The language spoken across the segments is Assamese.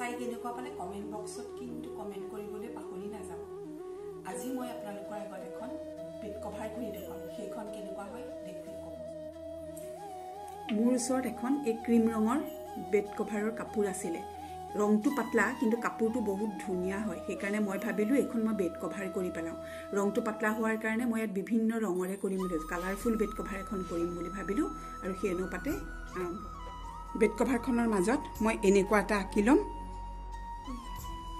চাই কেনেকুৱা পালে কমেণ্ট বক্সত কিন্তু কমেণ্ট কৰিবলৈ পাহৰি নাযাব। আজি মই আপোনালোকৰ আগত এখন বেড কভাৰ কৰি দেখুৱাম। সেইখন কেনেকুৱা হয় দেখি ক'ব মোৰ ওচৰত এখন এই ক্ৰীম ৰঙৰ বেড কভাৰৰ কাপোৰ আছিলে। ৰংটো পাতলা কিন্তু কাপোৰটো বহুত ধুনীয়া হয়। সেইকাৰণে মই ভাবিলোঁ এইখন মই বেড কভাৰ কৰি পেলাওঁ। ৰংটো পাতলা হোৱাৰ কাৰণে মই ইয়াত বিভিন্ন ৰঙৰে কৰিম বুলি কালাৰফুল বেড কভাৰ এখন কৰিম বুলি ভাবিলোঁ আৰু সেই অনুপাতে বেড কভাৰখনৰ মাজত মই এনেকুৱা এটা আঁকি ল'ম।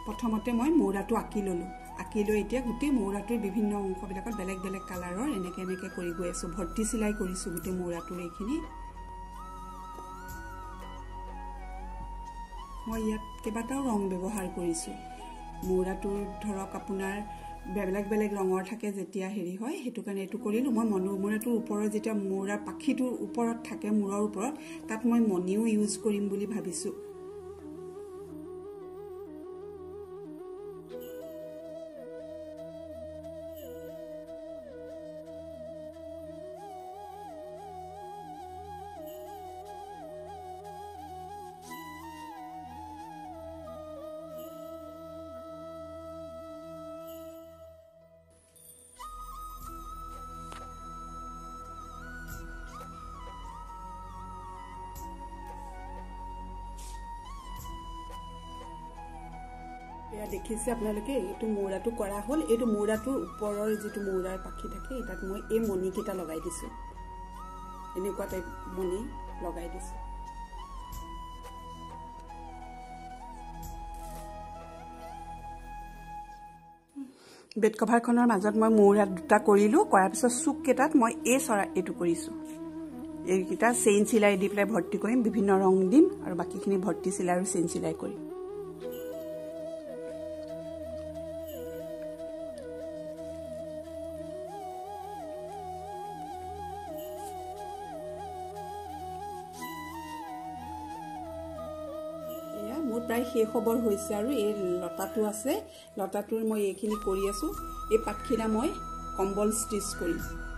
প্ৰথমতে মই মৌৰাটো আঁকি ল'লোঁ। আঁকি লৈ এতিয়া গোটেই মৌৰাটোৰ বিভিন্ন অংশবিলাকত বেলেগ বেলেগ কালাৰৰ এনেকৈ এনেকৈ কৰি গৈ আছোঁ। ভৰ্তি চিলাই কৰিছোঁ গোটেই মৌৰাটোৰ এইখিনি। মই ইয়াত কেইবাটাও ৰং ব্যৱহাৰ কৰিছোঁ। মৌৰাটোৰ ধৰক আপোনাৰ বেলেগ বেলেগ ৰঙৰ থাকে যেতিয়া হেৰি হয় সেইটো কাৰণে এইটো কৰিলোঁ। মই মনো মৌৰাটোৰ ওপৰত যেতিয়া মৌৰাৰ পাখিটোৰ ওপৰত থাকে মূৰৰ ওপৰত তাত মই মণিও ইউজ কৰিম বুলি ভাবিছোঁ। দেখিছে আপোনালোকে এইটো মৌৰাটো কৰা হ'ল। এইটো মৌৰাটোৰ ওপৰৰ যিটো মৌৰাৰ পাখি থাকে তাত মই এই মণিকেইটা লগাই দিছোঁ। এনেকুৱা টাইপ মণি লগাই দিছোঁ। বেড কভাৰখনৰ মাজত মই মৌৰা দুটা কৰিলোঁ কৰাৰ পিছত চুককেইটাত মই এই চৰা এইটো কৰিছোঁ। এইকেইটা চেইন চিলাই দি পেলাই ভৰ্তি কৰিম বিভিন্ন ৰং দিম আৰু বাকীখিনি ভৰ্তি চিলাই আৰু চেইন চিলাই কৰিম। প্ৰায় শেষ খবৰ হৈছে আৰু এই লতাটো আছে। লতাটোৰ মই এইখিনি কৰি আছোঁ। এই পাতখিলা মই কম্বল ষ্টিচ কৰিম।